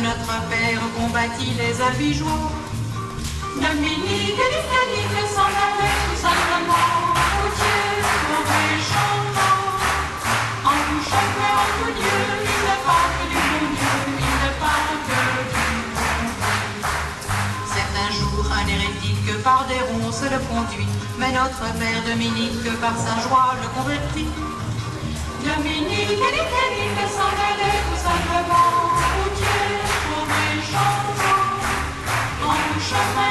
notre père, combattit les albigeois. Dominique, Annick, s'en allait par des ronces le conduit, mais notre père Dominique par sa joie le convertit. Dominique, et Dominique s'en allait tout simplement, routier pour méchant, en chemin.